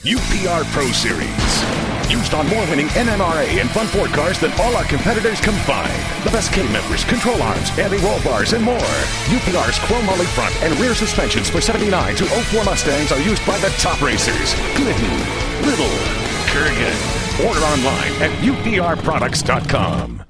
UPR Pro Series. Used on more winning NMRA and Fun Ford cars than all our competitors combined. The best K members, control arms, anti-roll bars, and more. UPR's chrome moly front and rear suspensions for 79 to 04 Mustangs are used by the top racers. Glidden, Little, Kurgan. Order online at uprproducts.com.